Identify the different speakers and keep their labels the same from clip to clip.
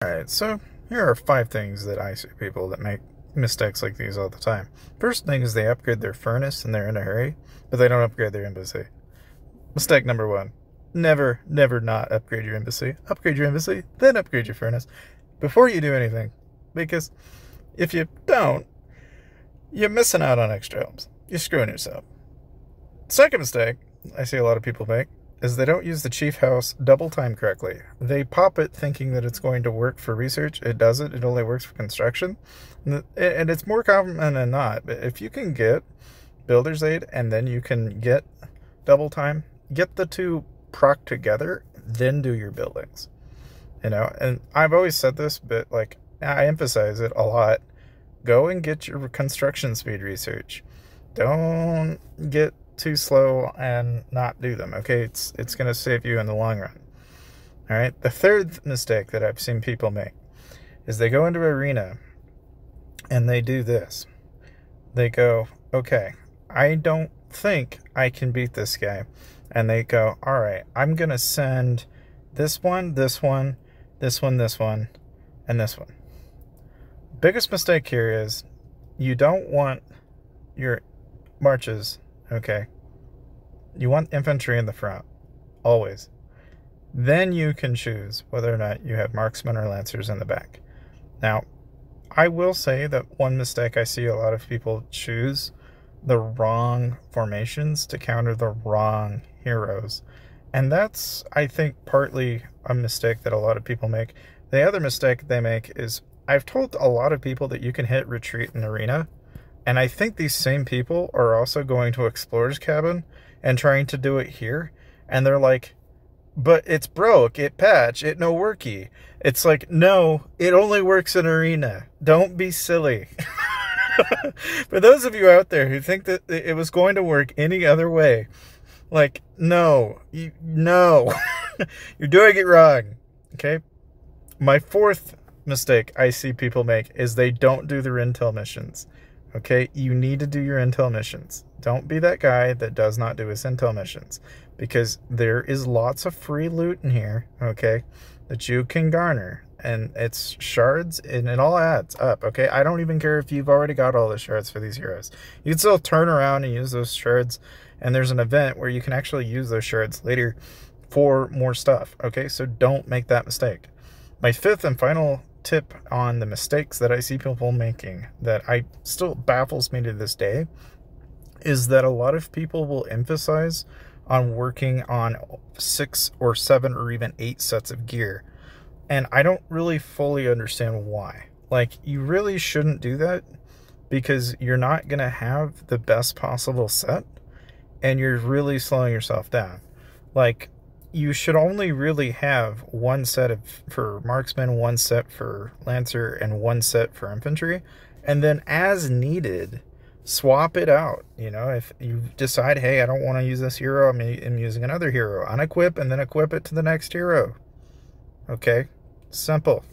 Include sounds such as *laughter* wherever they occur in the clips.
Speaker 1: Alright, so here are five things that I see people that make mistakes like these all the time. First thing is they upgrade their furnace and they're in a hurry, but they don't upgrade their embassy. Mistake number one. Never, never not upgrade your embassy. Upgrade your embassy, then upgrade your furnace before you do anything. Because if you don't, you're missing out on extra homes. You're screwing yourself. Second mistake I see a lot of people make is they don't use the chief house double time correctly. They pop it thinking that it's going to work for research. It doesn't. It only works for construction. And it's more common than not. But if you can get builder's aid and then you can get double time, get the two proc together, then do your buildings. You know, and I've always said this, but like I emphasize it a lot. Go and get your construction speed research. Don't get too slow and not do them. Okay, it's it's going to save you in the long run. All right. The third mistake that I've seen people make is they go into arena and they do this. They go, "Okay, I don't think I can beat this guy." And they go, "All right, I'm going to send this one, this one, this one, this one, and this one." Biggest mistake here is you don't want your marches Okay. You want infantry in the front, always. Then you can choose whether or not you have marksmen or lancers in the back. Now, I will say that one mistake I see a lot of people choose the wrong formations to counter the wrong heroes. And that's, I think, partly a mistake that a lot of people make. The other mistake they make is I've told a lot of people that you can hit retreat in arena and I think these same people are also going to Explorer's Cabin and trying to do it here. And they're like, but it's broke, it patch, it no worky. It's like, no, it only works in arena. Don't be silly. *laughs* For those of you out there who think that it was going to work any other way, like, no, you, no, *laughs* you're doing it wrong. Okay. My fourth mistake I see people make is they don't do their intel missions. Okay, you need to do your intel missions. Don't be that guy that does not do his intel missions because there is lots of free loot in here, okay, that you can garner. And it's shards and it all adds up, okay? I don't even care if you've already got all the shards for these heroes. You can still turn around and use those shards. And there's an event where you can actually use those shards later for more stuff, okay? So don't make that mistake. My fifth and final tip on the mistakes that I see people making that I still baffles me to this day is that a lot of people will emphasize on working on six or seven or even eight sets of gear. And I don't really fully understand why. Like, you really shouldn't do that because you're not going to have the best possible set and you're really slowing yourself down. Like, you should only really have one set of for marksman, one set for lancer, and one set for infantry, and then as needed, swap it out. You know, if you decide, hey, I don't want to use this hero, I'm, I'm using another hero, unequip and then equip it to the next hero. Okay, simple.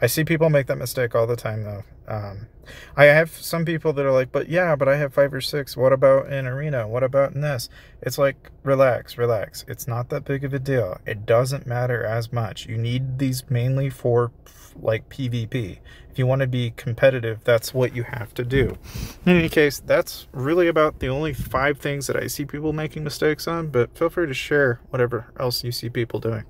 Speaker 1: I see people make that mistake all the time, though. Um, I have some people that are like, but yeah, but I have five or six. What about in arena? What about in this? It's like, relax, relax. It's not that big of a deal. It doesn't matter as much. You need these mainly for like PvP. If you want to be competitive, that's what you have to do. In any case, that's really about the only five things that I see people making mistakes on, but feel free to share whatever else you see people doing.